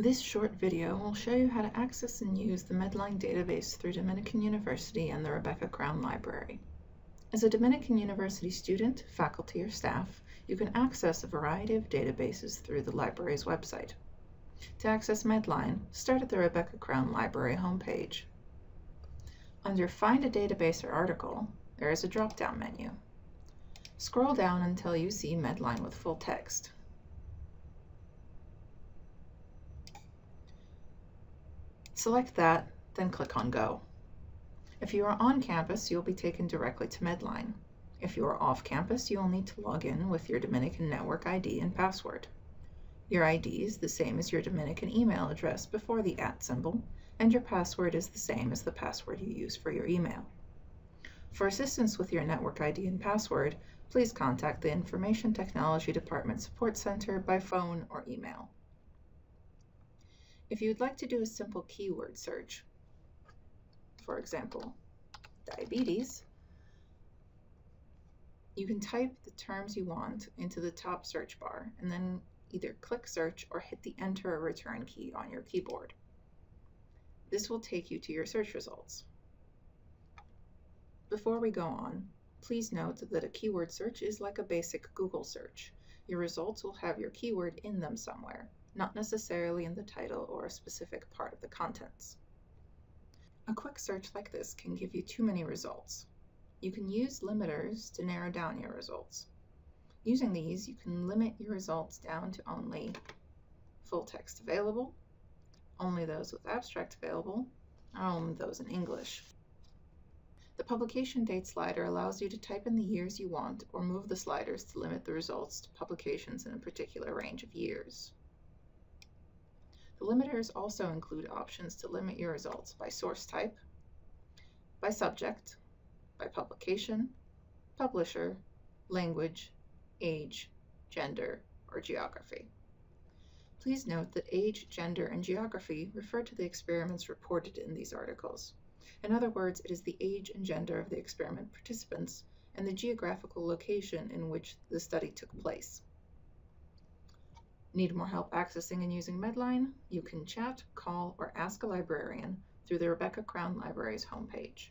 This short video will show you how to access and use the Medline database through Dominican University and the Rebecca Crown Library. As a Dominican University student, faculty, or staff, you can access a variety of databases through the library's website. To access Medline, start at the Rebecca Crown Library homepage. Under Find a Database or Article, there is a drop-down menu. Scroll down until you see Medline with full text. Select that, then click on Go. If you are on campus, you will be taken directly to Medline. If you are off campus, you will need to log in with your Dominican Network ID and password. Your ID is the same as your Dominican email address before the at symbol, and your password is the same as the password you use for your email. For assistance with your network ID and password, please contact the Information Technology Department Support Center by phone or email. If you'd like to do a simple keyword search, for example, diabetes, you can type the terms you want into the top search bar and then either click search or hit the enter or return key on your keyboard. This will take you to your search results. Before we go on, please note that a keyword search is like a basic Google search. Your results will have your keyword in them somewhere not necessarily in the title or a specific part of the contents. A quick search like this can give you too many results. You can use limiters to narrow down your results. Using these, you can limit your results down to only full text available, only those with abstract available, or only those in English. The publication date slider allows you to type in the years you want or move the sliders to limit the results to publications in a particular range of years. The limiters also include options to limit your results by source type, by subject, by publication, publisher, language, age, gender, or geography. Please note that age, gender, and geography refer to the experiments reported in these articles. In other words, it is the age and gender of the experiment participants and the geographical location in which the study took place. Need more help accessing and using Medline? You can chat, call, or ask a librarian through the Rebecca Crown Library's homepage.